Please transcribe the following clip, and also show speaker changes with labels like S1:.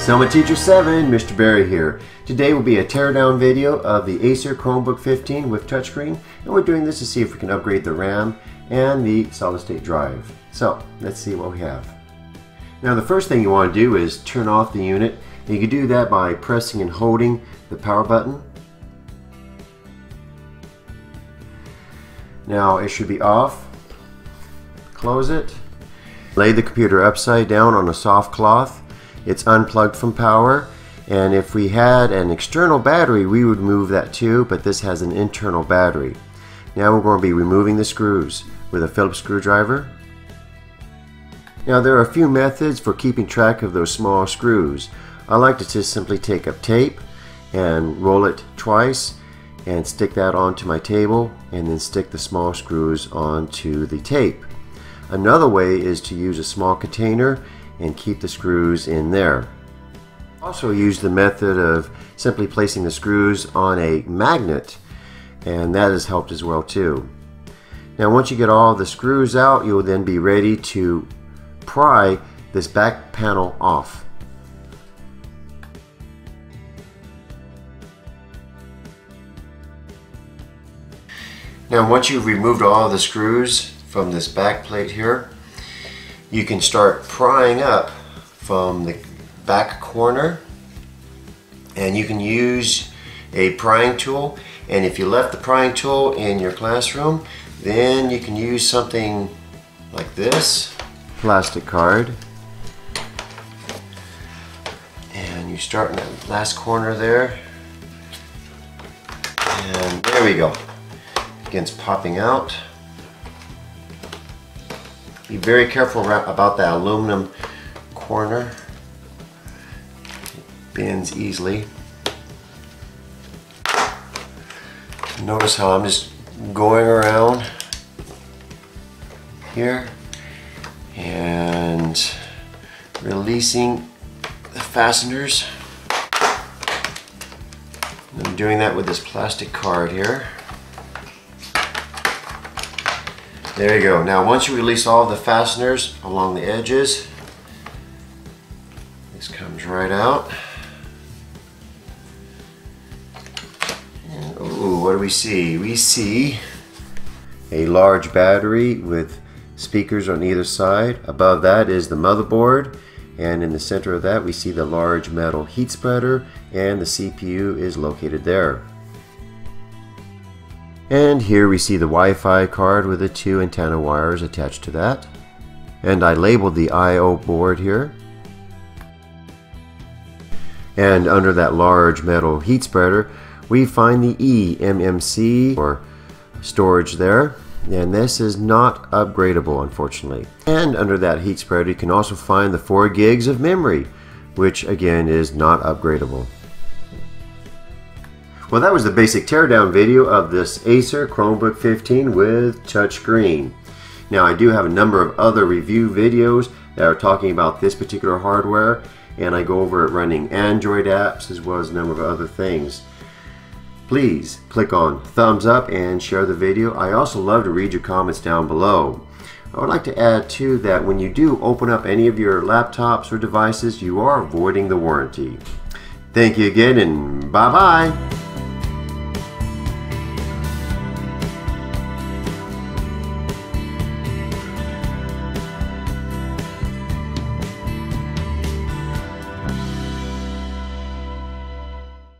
S1: Selma Teacher 7, Mr. Berry here. Today will be a teardown video of the Acer Chromebook 15 with touchscreen and we're doing this to see if we can upgrade the RAM and the solid state drive. So let's see what we have. Now the first thing you want to do is turn off the unit. And you can do that by pressing and holding the power button. Now it should be off. Close it. Lay the computer upside down on a soft cloth. It's unplugged from power and if we had an external battery we would move that too but this has an internal battery. Now we're going to be removing the screws with a Phillips screwdriver. Now there are a few methods for keeping track of those small screws. I like to just simply take up tape and roll it twice and stick that onto my table and then stick the small screws onto the tape. Another way is to use a small container and keep the screws in there. Also use the method of simply placing the screws on a magnet and that has helped as well too. Now once you get all the screws out you'll then be ready to pry this back panel off. Now once you've removed all the screws from this back plate here you can start prying up from the back corner and you can use a prying tool. And if you left the prying tool in your classroom then you can use something like this plastic card. And you start in that last corner there. And there we go. Begins popping out be very careful about that aluminum corner. It bends easily. Notice how I'm just going around here and releasing the fasteners. I'm doing that with this plastic card here. There you go. Now once you release all the fasteners along the edges, this comes right out. And, what do we see? We see a large battery with speakers on either side. Above that is the motherboard and in the center of that we see the large metal heat spreader and the CPU is located there. And here we see the Wi-Fi card with the two antenna wires attached to that. And I labeled the I.O. board here. And under that large metal heat spreader, we find the eMMC or storage there. And this is not upgradable, unfortunately. And under that heat spreader, you can also find the 4 gigs of memory, which again is not upgradable. Well, that was the basic teardown video of this Acer Chromebook 15 with touchscreen. Now, I do have a number of other review videos that are talking about this particular hardware, and I go over it running Android apps as well as a number of other things. Please click on thumbs up and share the video. I also love to read your comments down below. I would like to add too that when you do open up any of your laptops or devices, you are voiding the warranty. Thank you again and bye-bye.